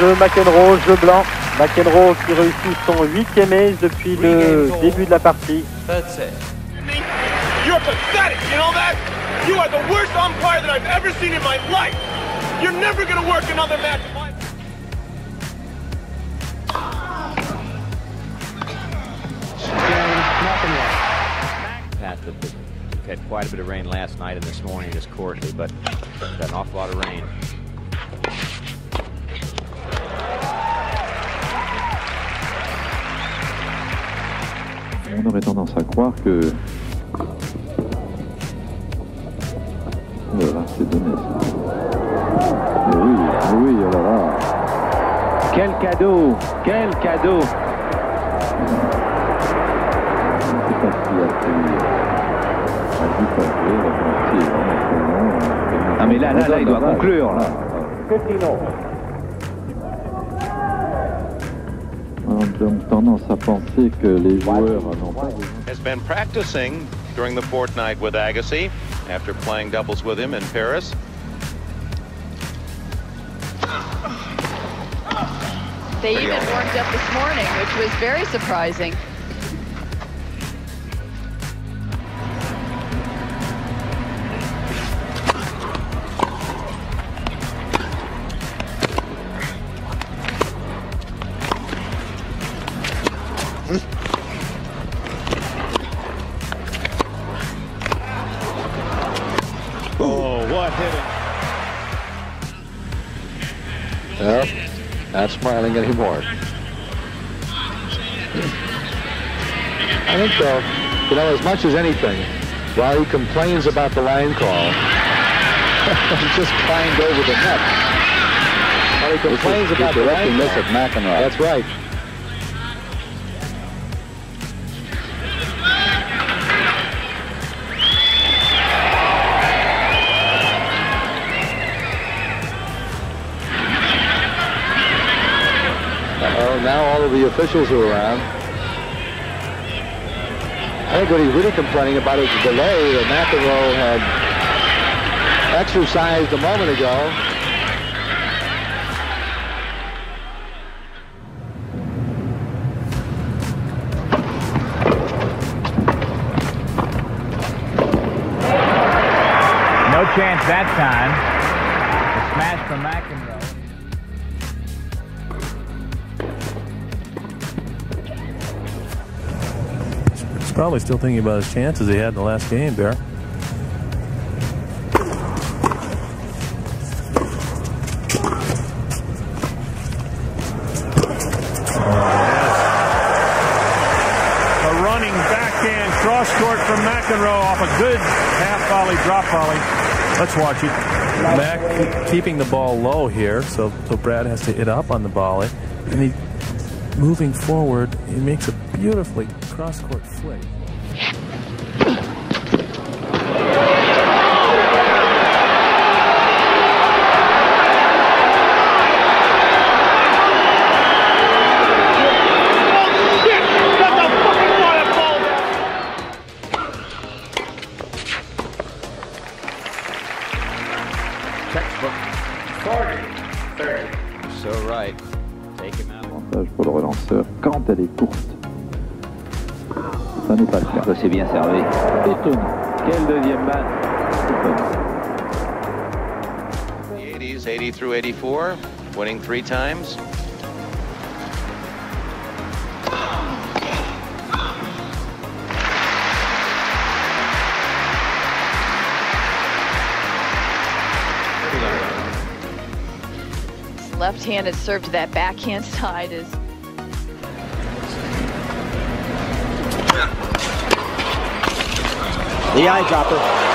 Les jeux McEnroe, jeu blanc. McEnroe qui réussit son huitième ace depuis le début de la partie. Third set. You're pathetic, you know that? You are the worst umpire that I've ever seen in my life. You're never gonna work another match. of mine. Path that that had quite a bit of rain last night and this morning is Courtney, but got an awful lot of rain. On aurait tendance à croire que. Voilà, c'est donné ça. Mais oui, mais oui, oh là là. Quel cadeau Quel cadeau. Ah mais là, là, là, il doit conclure. Là. On donc tendance à penser que les joueurs n'ont pas has been practicing during the fortnight with Agassi after playing doubles with him in Paris. They even warmed up this morning, which was very surprising. What hitting. Well, not smiling anymore. I think, so. you know, as much as anything, while he complains about the line call, he just climbed over the net. While he complains about the line call. That's right. Officials are around. I think what he's really complaining about is the delay that McEnroe had exercised a moment ago. No chance that time. A smash from McEnroe. Probably still thinking about his chances he had in the last game, Bear. A running backhand cross court from McEnroe off a good half volley, drop volley. Let's watch it. Mac keeping the ball low here, so so Brad has to hit up on the volley, and he moving forward. He makes a beautifully cross court flick. Bien servi. Étonnant. Quel deuxième balle Étonnant. The 80s, 80 through 84, winning three times. His left-handed serve to that backhand side is The eyedropper.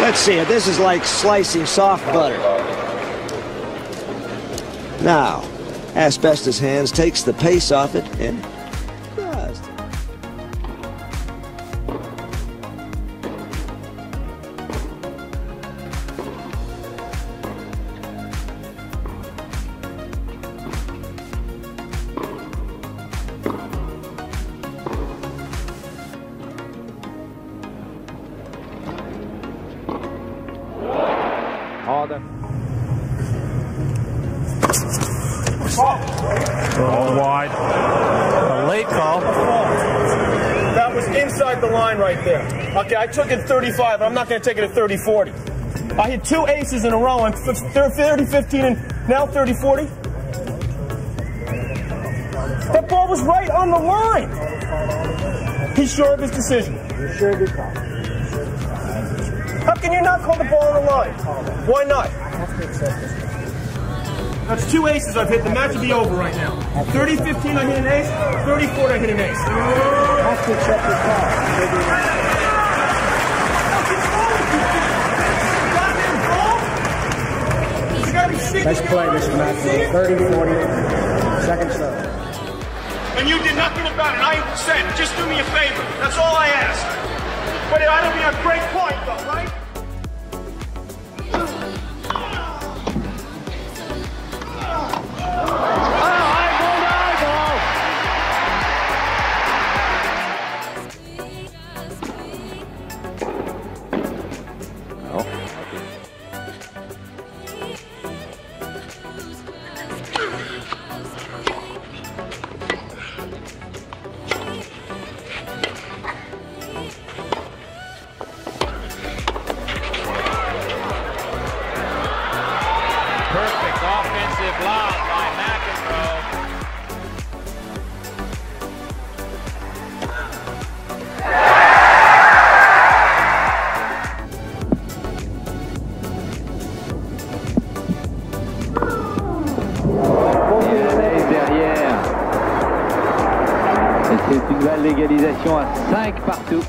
Let's see it. This is like slicing soft butter. Now, Asbestos Hands takes the pace off it and wide. A late call. That was inside the line right there. Okay, I took it 35. I'm not going to take it at 30 40. I hit two aces in a row on 30 15 and now 30 40. That ball was right on the line. He's sure of his decision. sure of your call. How can you not call the ball on the line? Why not? That's two aces I've hit. The match would be over right now. 30 15, I hit an ace. 30 40, I hit an ace. Have to accept your call. Nice play, Mr. Matthew. 30 40. Second serve. And you did nothing about it. I said, just do me a favor. That's all I ask. But I don't be a great point, though, right? C'est une balle d'égalisation à 5 partout.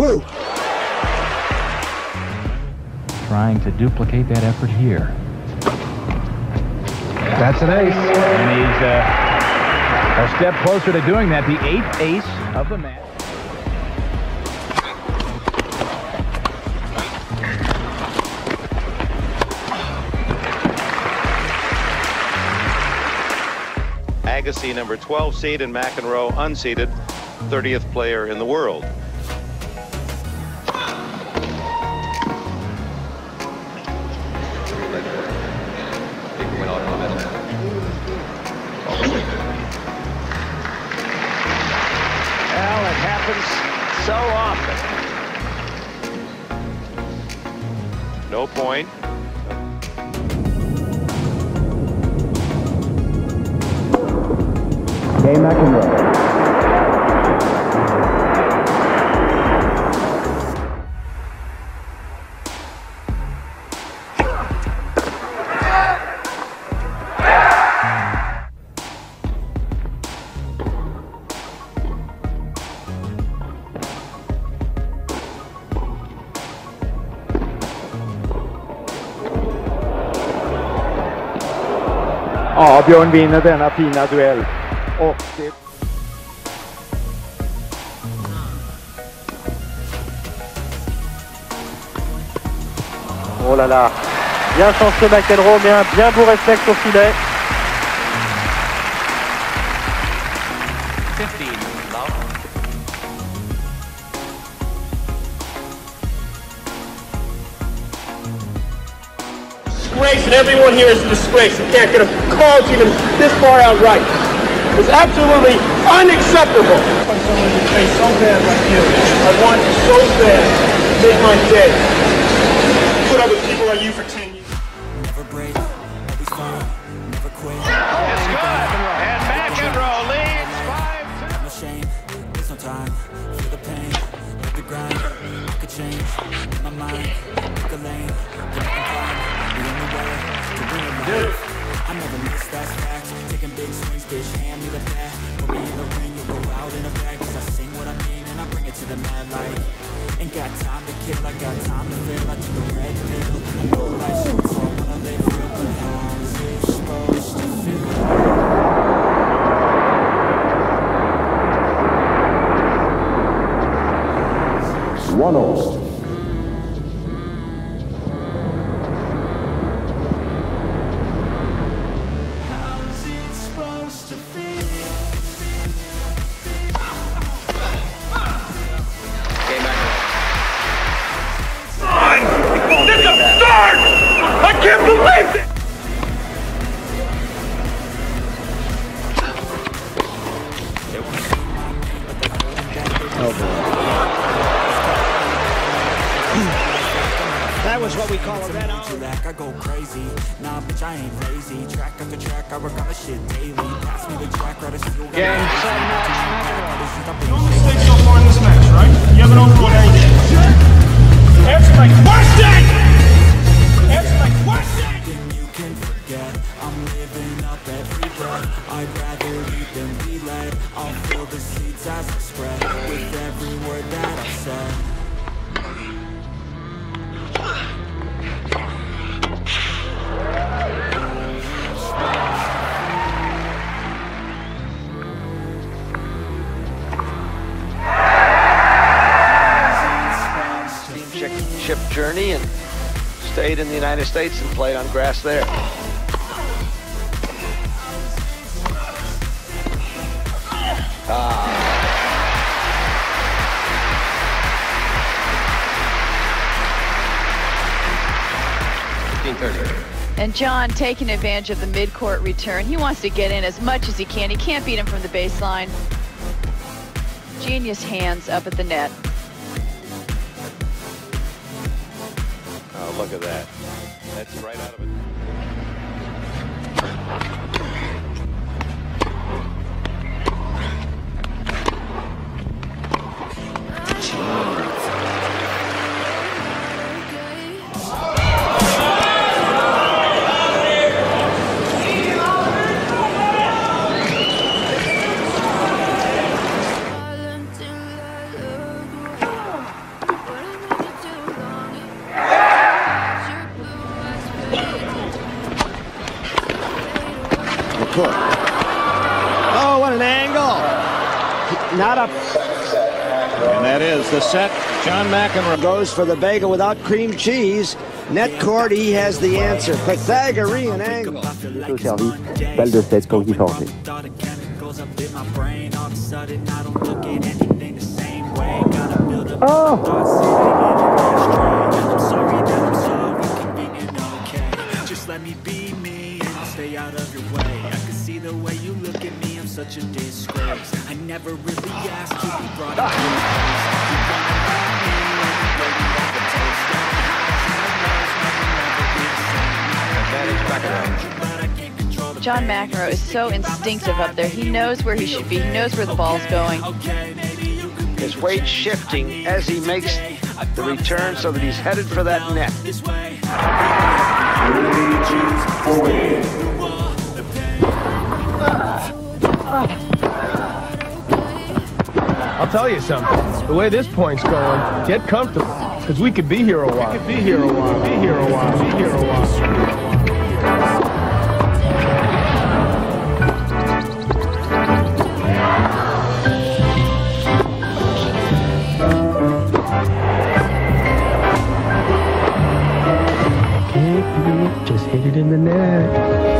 Woo! Trying to duplicate that effort here. That's an ace. And he's uh, a step closer to doing that. The eighth ace of the match. Agassi, number 12 seed, and McEnroe, unseeded, 30th player in the world. No point. Game McEnroe. Ja, Björn vinner denna fina duell. Och det... Oh là là. Bien chanceux McEnroe, mais un bien beau réflexe au filet. Disgrace, and everyone here is a disgrace. You can't get a call to even this far out right. It's absolutely unacceptable. I want someone to play so bad like you. I want you so bad. Make my day. Put up with people like you for 10 years. Never break, always fall, never quit. It's good. And McEnroe leads 5 I'm ashamed, there's no time. Feel the pain, hit the grind. I could change, my mind, pick a lane. Up life. I never miss, that's fact. Taking big swings, bitch, hand me the bat. Put me in the ring, you go out in a bag. Cause I sing what I mean and I bring it to the mad light. Ain't got time to kill, I got time to feel. I took a red pill. I know life's short, so I wanna live real. But how's it supposed to feel. One all. That was what we call a red Like I go crazy, nah bitch I ain't lazy Track after track, I work on the shit daily Pass me the track, right as fuel Game, set, No mistake so far in this match, right? You have an overall rating. Answer my question! Answer my question! you can the seats as spread With every word that I said ship journey and stayed in the United States and played on grass there. And John taking advantage of the mid-court return. He wants to get in as much as he can. He can't beat him from the baseline. Genius hands up at the net. Oh, look at that. That's right out of it. McCoy. Oh, what an angle! Not a. And that is the set. John McEnroe goes for the bagel without cream cheese. Net court, he has the answer. Pythagorean angle. Au balle de 7 pour Guy Forget. Thought of chemicals up in my brain All of a sudden I don't look at anything the same way Gotta build up Oh. Thoughts sitting in an ashtray I'm sorry that I'm so inconvenient, okay Just let me be me and I'll stay out of your way. I can see the way you look at me, I'm such a disgrace. I never really asked to be brought up to this place. You wanna love me and you baby like a taste. Getting highs and the lows, never, never be the same. But I can't control the John McEnroe is so instinctive up there. He knows where he should be. He knows where the ball's going. His weight shifting as he makes the return so that he's headed for that net. I'll tell you something. The way this point's going, get comfortable. Because we could be here a while. We could be here a while. Be here a while. Be here a while. Just hit it in the net.